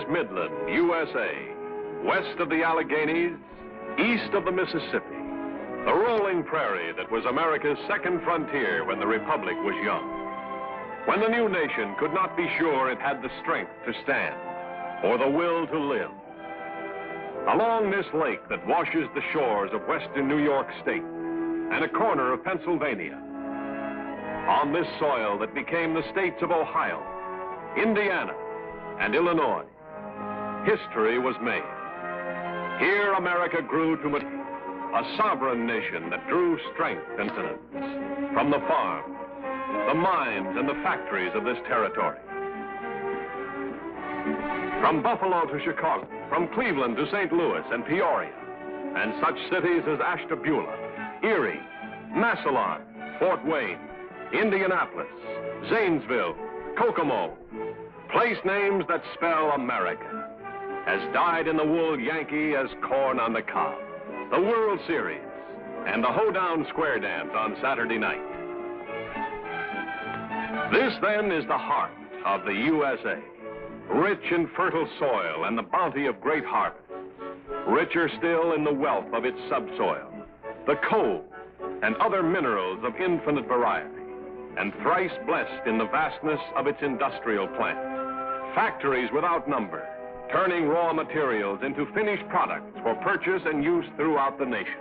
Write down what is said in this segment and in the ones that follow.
is Midland, USA, west of the Alleghenies, east of the Mississippi, the rolling prairie that was America's second frontier when the Republic was young. When the new nation could not be sure it had the strength to stand or the will to live. Along this lake that washes the shores of western New York State and a corner of Pennsylvania, on this soil that became the states of Ohio, Indiana, and Illinois, history was made. Here America grew to a sovereign nation that drew strength and confidence from the farm, the mines, and the factories of this territory. From Buffalo to Chicago, from Cleveland to St. Louis and Peoria, and such cities as Ashtabula, Erie, Massillon, Fort Wayne, Indianapolis, Zanesville, Kokomo, place names that spell America. As dyed in the wool Yankee as corn on the cob. The World Series and the Hoedown Square Dance on Saturday night. This then is the heart of the USA. Rich in fertile soil and the bounty of great harvest. Richer still in the wealth of its subsoil, the coal and other minerals of infinite variety, and thrice blessed in the vastness of its industrial plant. Factories without number, turning raw materials into finished products for purchase and use throughout the nation.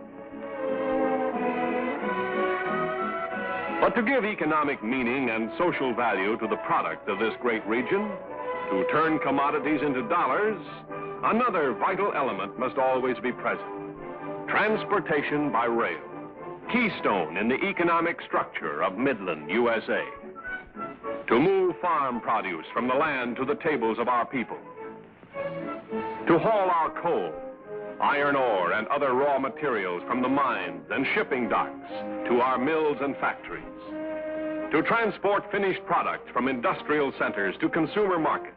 But to give economic meaning and social value to the product of this great region, to turn commodities into dollars, another vital element must always be present. Transportation by rail, keystone in the economic structure of Midland, USA. To move farm produce from the land to the tables of our people. To haul our coal, iron ore, and other raw materials from the mines and shipping docks to our mills and factories. To transport finished products from industrial centers to consumer markets.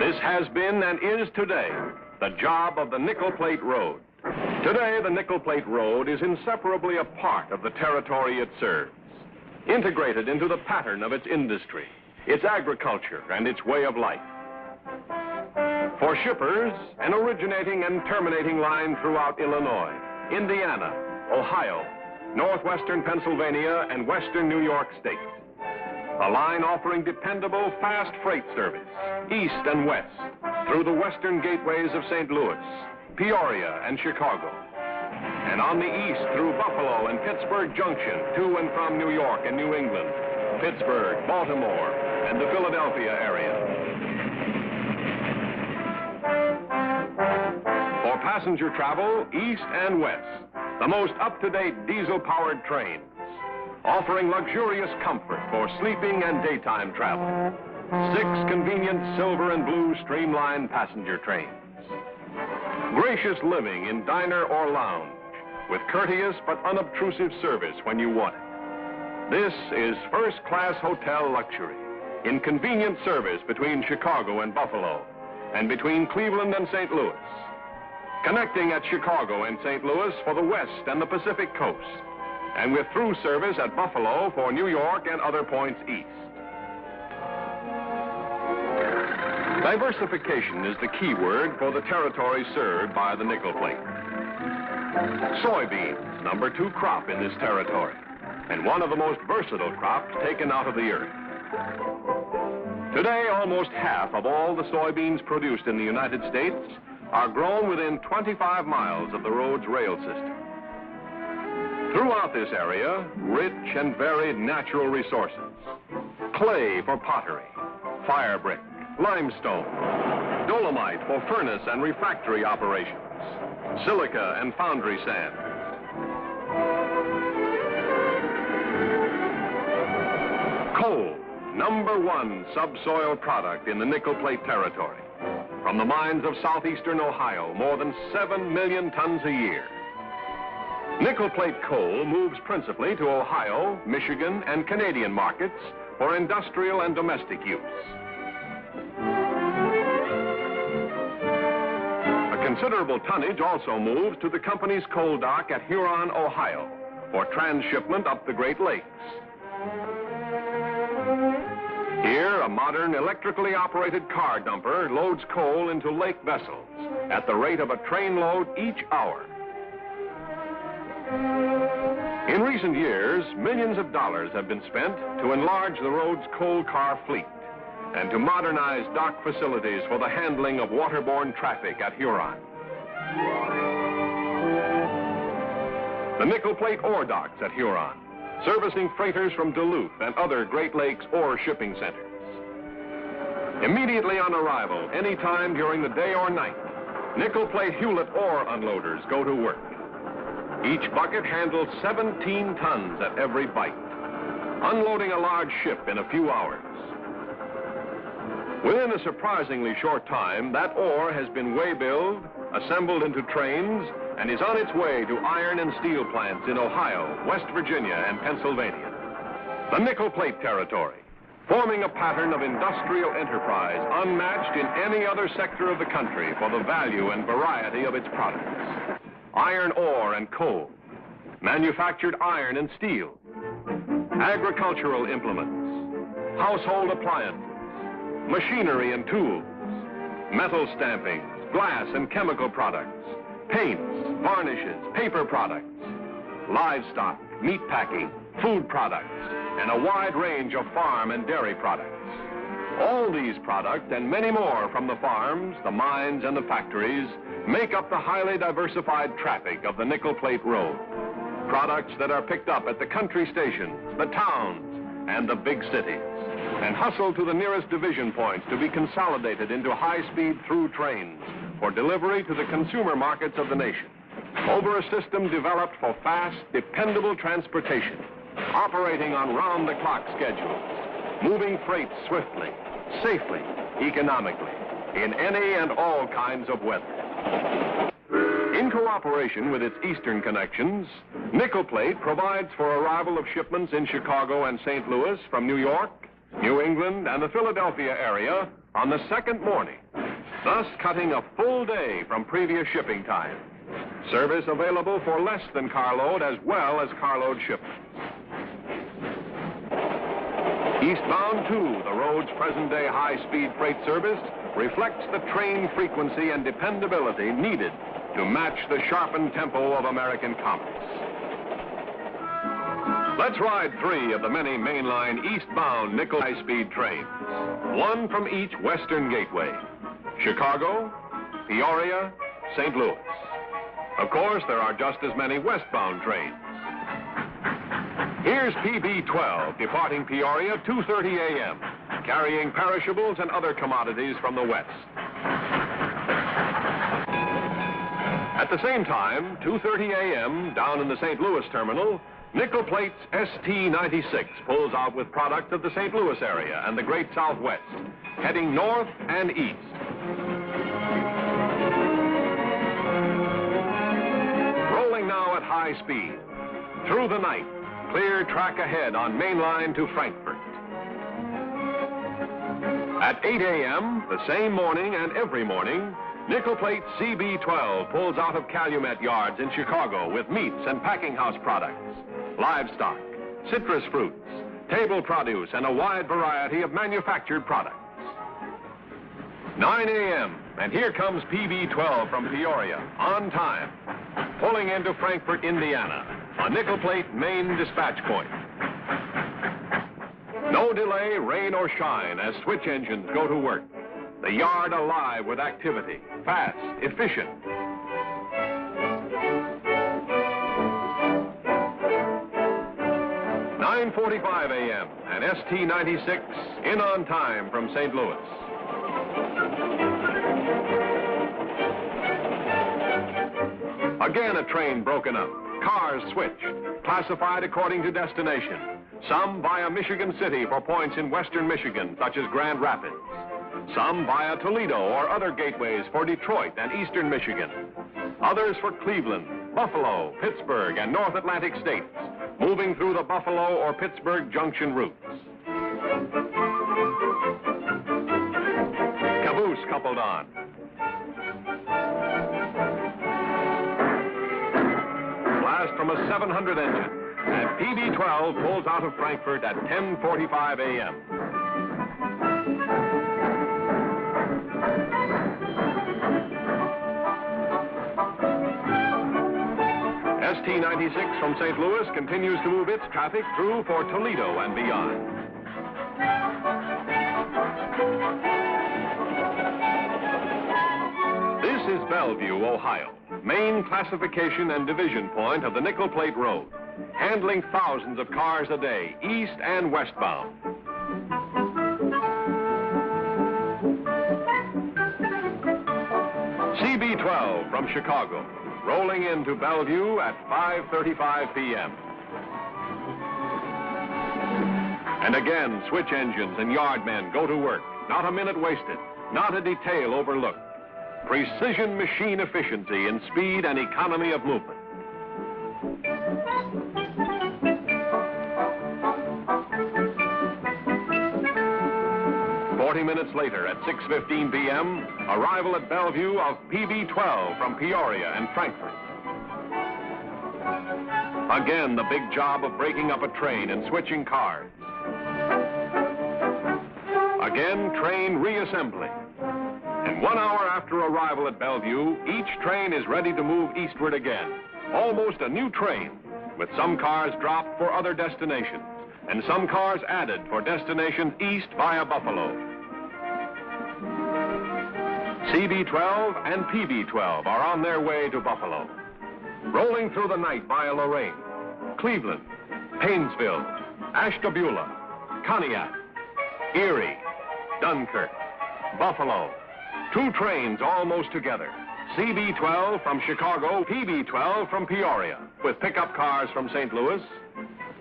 This has been and is today the job of the Nickel Plate Road. Today, the Nickel Plate Road is inseparably a part of the territory it serves, integrated into the pattern of its industry, its agriculture, and its way of life. For shippers, an originating and terminating line throughout Illinois, Indiana, Ohio, northwestern Pennsylvania, and western New York State. A line offering dependable, fast freight service, east and west, through the western gateways of St. Louis, Peoria, and Chicago. And on the east through Buffalo and Pittsburgh Junction, to and from New York and New England, Pittsburgh, Baltimore, and the Philadelphia area. Passenger travel, east and west, the most up-to-date diesel-powered trains, offering luxurious comfort for sleeping and daytime travel. Six convenient silver and blue streamlined passenger trains. Gracious living in diner or lounge with courteous but unobtrusive service when you want it. This is first-class hotel luxury in convenient service between Chicago and Buffalo and between Cleveland and St. Louis. Connecting at Chicago and St. Louis for the West and the Pacific Coast and with through service at Buffalo for New York and other points east. Diversification is the key word for the territory served by the nickel plate. Soybeans, number two crop in this territory, and one of the most versatile crops taken out of the earth. Today, almost half of all the soybeans produced in the United States are grown within 25 miles of the road's rail system. Throughout this area, rich and varied natural resources. Clay for pottery, fire brick, limestone, dolomite for furnace and refractory operations, silica and foundry sand. Coal, number one subsoil product in the nickel plate territory. From the mines of southeastern Ohio, more than 7 million tons a year. Nickel plate coal moves principally to Ohio, Michigan, and Canadian markets for industrial and domestic use. A considerable tonnage also moves to the company's coal dock at Huron, Ohio, for transshipment up the Great Lakes. A modern electrically operated car dumper loads coal into lake vessels at the rate of a train load each hour. In recent years, millions of dollars have been spent to enlarge the road's coal car fleet and to modernize dock facilities for the handling of waterborne traffic at Huron. The nickel plate ore docks at Huron, servicing freighters from Duluth and other Great Lakes ore shipping centers. Immediately on arrival, any time during the day or night, nickel plate Hulett ore unloaders go to work. Each bucket handles 17 tons at every bite, unloading a large ship in a few hours. Within a surprisingly short time, that ore has been way-billed, assembled into trains, and is on its way to iron and steel plants in Ohio, West Virginia, and Pennsylvania. The nickel plate territory, forming a pattern of industrial enterprise unmatched in any other sector of the country for the value and variety of its products. Iron ore and coal, manufactured iron and steel, agricultural implements, household appliances, machinery and tools, metal stampings, glass and chemical products, paints, varnishes, paper products, livestock, meat packing, food products, and a wide range of farm and dairy products. All these products and many more from the farms, the mines, and the factories make up the highly diversified traffic of the Nickel Plate Road. Products that are picked up at the country stations, the towns, and the big cities and hustled to the nearest division points to be consolidated into high-speed through trains for delivery to the consumer markets of the nation. Over a system developed for fast, dependable transportation, operating on round-the-clock schedules, moving freight swiftly, safely, economically, in any and all kinds of weather. In cooperation with its eastern connections, Nickel Plate provides for arrival of shipments in Chicago and St. Louis from New York, New England, and the Philadelphia area on the second morning, thus cutting a full day from previous shipping time. Service available for less than carload as well as carload shipments. Eastbound, 2, the road's present-day high-speed freight service reflects the train frequency and dependability needed to match the sharpened tempo of American commerce. Let's ride three of the many mainline eastbound nickel high-speed trains. One from each western gateway. Chicago, Peoria, St. Louis. Of course, there are just as many westbound trains. Here's PB-12 departing Peoria 2.30 a.m., carrying perishables and other commodities from the west. At the same time, 2.30 a.m., down in the St. Louis terminal, Nickel Plate's ST-96 pulls out with product of the St. Louis area and the great Southwest, heading north and east. Rolling now at high speed. Through the night, clear track ahead on main line to Frankfort. At 8 a.m., the same morning and every morning, Nickel Plate CB-12 pulls out of Calumet yards in Chicago with meats and packing house products livestock, citrus fruits, table produce, and a wide variety of manufactured products. 9 a.m., and here comes PB-12 from Peoria, on time, pulling into Frankfort, Indiana, a nickel plate main dispatch point. No delay, rain or shine, as switch engines go to work. The yard alive with activity, fast, efficient, 9.45 a.m. and ST-96 in on time from St. Louis. Again, a train broken up. Cars switched, classified according to destination. Some via Michigan City for points in western Michigan, such as Grand Rapids. Some via Toledo or other gateways for Detroit and eastern Michigan. Others for Cleveland, Buffalo, Pittsburgh, and North Atlantic states moving through the Buffalo or Pittsburgh Junction routes. Caboose coupled on. blast from a 700 engine. And PB-12 pulls out of Frankfort at 10.45 a.m. ST-96 from St. Louis continues to move its traffic through for Toledo and beyond. Bellevue, Ohio, main classification and division point of the Nickel Plate Road, handling thousands of cars a day, east and westbound. CB-12 from Chicago, rolling into Bellevue at 5.35 p.m. And again, switch engines and yard men go to work. Not a minute wasted, not a detail overlooked. Precision machine efficiency in speed and economy of movement. Forty minutes later, at 6.15 p.m., arrival at Bellevue of PB-12 from Peoria and Frankfort. Again, the big job of breaking up a train and switching cars. Again, train reassembly. And one hour after arrival at Bellevue, each train is ready to move eastward again. Almost a new train, with some cars dropped for other destinations, and some cars added for destinations east via Buffalo. CB-12 and PB-12 are on their way to Buffalo. Rolling through the night via Lorain, Cleveland, Painesville, Ashtabula, Conneaut, Erie, Dunkirk, Buffalo. Two trains almost together. CB-12 from Chicago, PB-12 from Peoria, with pickup cars from St. Louis,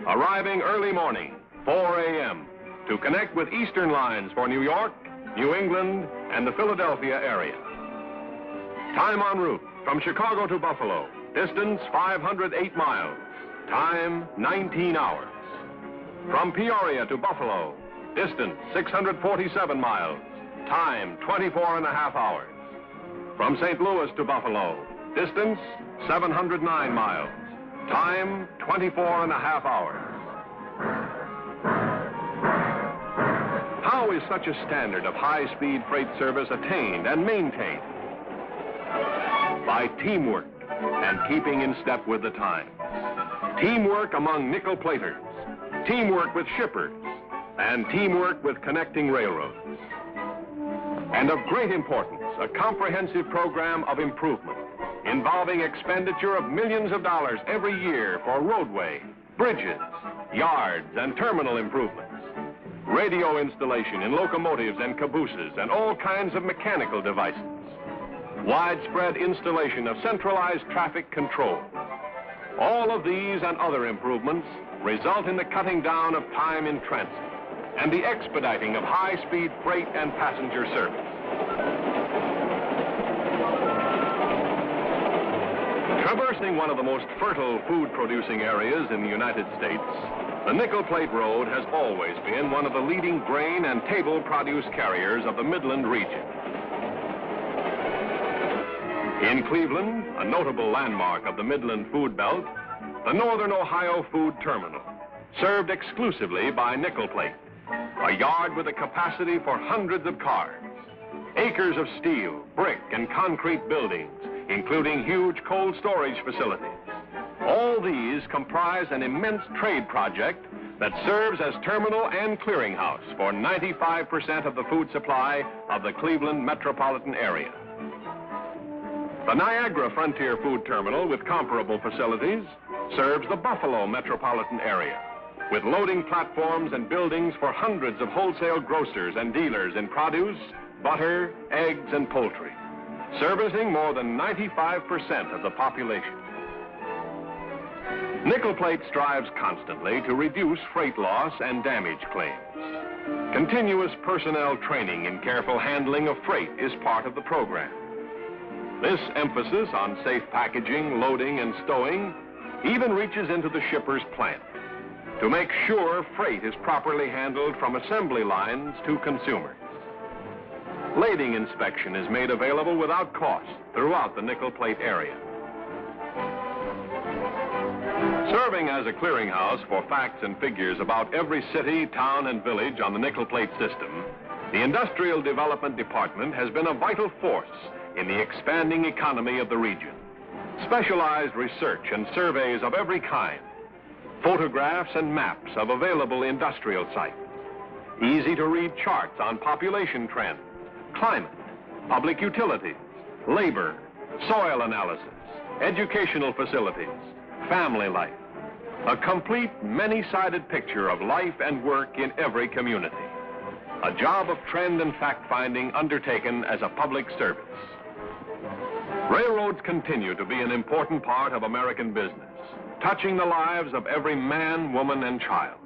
arriving early morning, 4 a.m., to connect with Eastern lines for New York, New England, and the Philadelphia area. Time en route from Chicago to Buffalo, distance 508 miles, time 19 hours. From Peoria to Buffalo, distance 647 miles, time 24 and a half hours. From St. Louis to Buffalo, distance 709 miles, time 24 and a half hours. How is such a standard of high-speed freight service attained and maintained? By teamwork and keeping in step with the times. Teamwork among nickel platers, teamwork with shippers, and teamwork with connecting railroads. And of great importance, a comprehensive program of improvement involving expenditure of millions of dollars every year for roadway, bridges, yards, and terminal improvements. Radio installation in locomotives and cabooses and all kinds of mechanical devices. Widespread installation of centralized traffic control. All of these and other improvements result in the cutting down of time in transit and the expediting of high-speed freight and passenger service. Traversing one of the most fertile food-producing areas in the United States, the Nickel Plate Road has always been one of the leading grain and table produce carriers of the Midland region. In Cleveland, a notable landmark of the Midland food belt, the Northern Ohio Food Terminal, served exclusively by nickel plate, a yard with a capacity for hundreds of cars, acres of steel, brick, and concrete buildings, including huge cold storage facilities. All these comprise an immense trade project that serves as terminal and clearinghouse for 95% of the food supply of the Cleveland metropolitan area. The Niagara Frontier Food Terminal, with comparable facilities, serves the Buffalo metropolitan area, with loading platforms and buildings for hundreds of wholesale grocers and dealers in produce, butter, eggs, and poultry, servicing more than 95% of the population. Nickel Plate strives constantly to reduce freight loss and damage claims. Continuous personnel training in careful handling of freight is part of the program. This emphasis on safe packaging, loading, and stowing even reaches into the shipper's plant to make sure freight is properly handled from assembly lines to consumers. Lading inspection is made available without cost throughout the nickel plate area. Serving as a clearinghouse for facts and figures about every city, town, and village on the nickel plate system, the Industrial Development Department has been a vital force in the expanding economy of the region. specialized research and surveys of every kind, photographs and maps of available industrial sites, easy to read charts on population trends, climate, public utilities, labor, soil analysis, educational facilities, family life. A complete, many-sided picture of life and work in every community. A job of trend and fact-finding undertaken as a public service. Railroads continue to be an important part of American business, touching the lives of every man, woman, and child.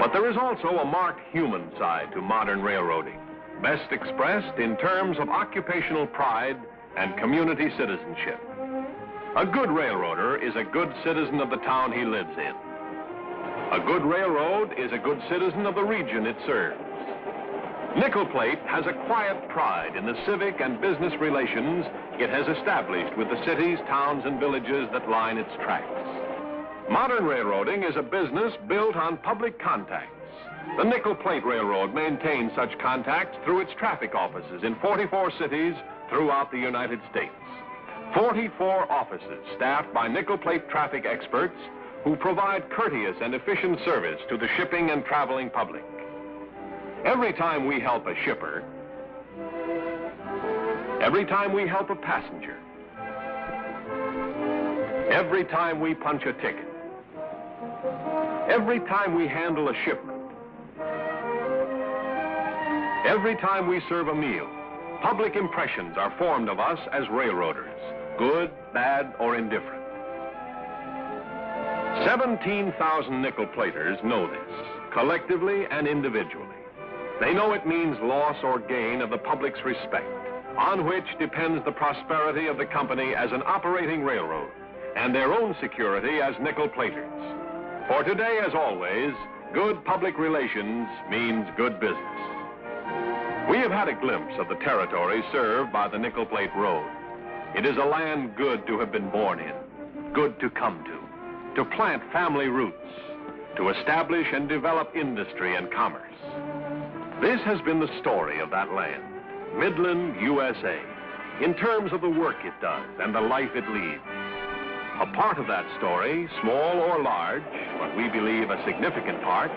But there is also a marked human side to modern railroading, best expressed in terms of occupational pride and community citizenship. A good railroader is a good citizen of the town he lives in. A good railroad is a good citizen of the region it serves. Nickel Plate has a quiet pride in the civic and business relations it has established with the cities, towns, and villages that line its tracks. Modern railroading is a business built on public contacts. The Nickel Plate Railroad maintains such contacts through its traffic offices in 44 cities throughout the United States. 44 offices staffed by nickel plate traffic experts who provide courteous and efficient service to the shipping and traveling public. Every time we help a shipper, every time we help a passenger, every time we punch a ticket, every time we handle a shipment, every time we serve a meal, public impressions are formed of us as railroaders, good, bad, or indifferent. 17,000 nickel platers know this, collectively and individually. They know it means loss or gain of the public's respect, on which depends the prosperity of the company as an operating railroad and their own security as nickel platers. For today, as always, good public relations means good business. We have had a glimpse of the territory served by the Nickel Plate Road. It is a land good to have been born in, good to come to, to plant family roots, to establish and develop industry and commerce. This has been the story of that land, Midland, USA, in terms of the work it does and the life it leads. A part of that story, small or large, but we believe a significant part,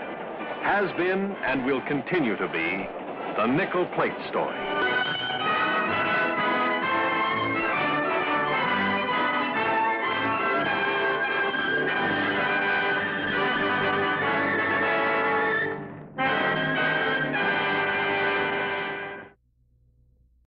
has been and will continue to be the nickel plate story.